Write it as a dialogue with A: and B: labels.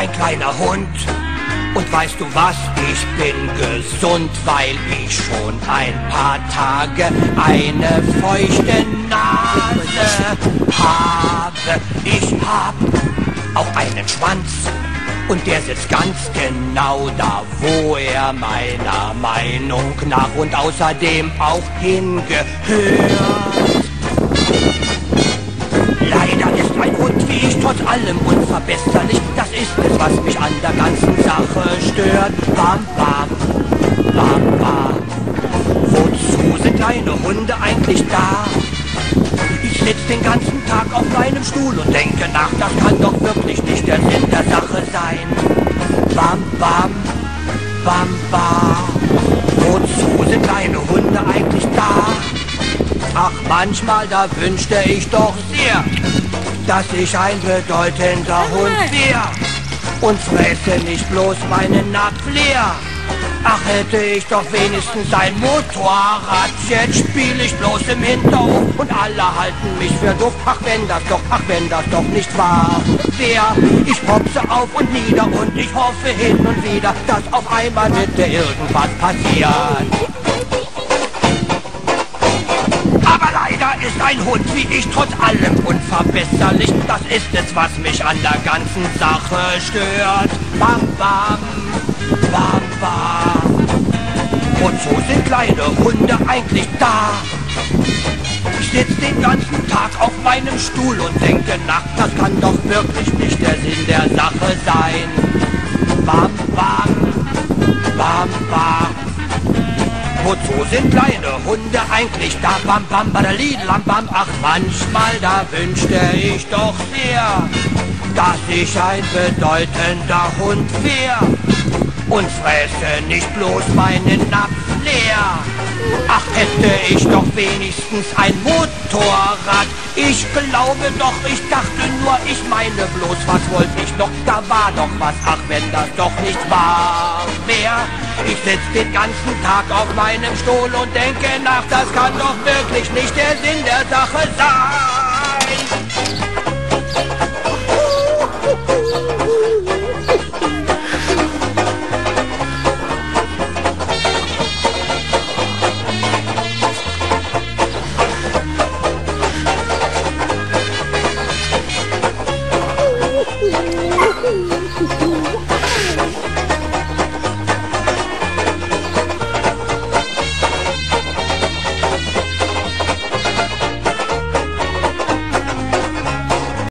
A: ein kleiner Hund. Und weißt du was, ich bin gesund, weil ich schon ein paar Tage eine feuchte Nase habe. Ich hab auch einen Schwanz und der sitzt ganz genau da, wo er meiner Meinung nach und außerdem auch hingehört. Leider ist ein Hund wie ich trotz allem unverbesserlich. Das ist es, was mich an der ganzen Sache stört. Bam, bam, bam, bam. Wozu sind kleine Hunde eigentlich da? Ich sitz den ganzen Tag auf meinem Stuhl und denke nach, das kann doch wirklich nicht der Sinn der Sache sein. Bam, bam, bam, bam. Wozu sind kleine Hunde eigentlich da? Ach, manchmal, da wünschte ich doch sehr, dass ich ein bedeutender Hund wär und fresse nicht bloß meinen Napf leer. Ach, hätte ich doch wenigstens ein Motorrad, jetzt spiel ich bloß im Hinterhof und alle halten mich für doof. Ach, wenn das doch, ach, wenn das doch nicht wahr wär. Ich hopse auf und nieder und ich hoffe hin und wieder, dass auf einmal bitte irgendwas passiert. Aber leider ist ein Hund wie ich trotz allem unverbesserlich. Das ist es, was mich an der ganzen Sache stört. Bam, bam, bam, bam. Wozu sind kleine Hunde eigentlich da? Ich sitz den ganzen Tag auf meinem Stuhl und denke nach, das kann doch wirklich nicht der Sinn der Sache sein. Bam, bam, bam, bam. Wozu sind kleine Hunde eigentlich da? Bam, bam, badalilam, bam. Ach, manchmal, da wünschte ich doch sehr, dass ich ein bedeutender Hund wär und fresse nicht bloß meinen Napf leer. Ach, hätte ich doch wenigstens ein Motorrad. Ich glaube doch, ich dachte nur, ich meine bloß, was wollte ich noch? Da war doch was, ach, wenn das doch nicht wahr wär. Ich sitz den ganzen Tag auf meinem Stuhl und denke nach, das kann doch wirklich nicht der Sinn der Sache sein.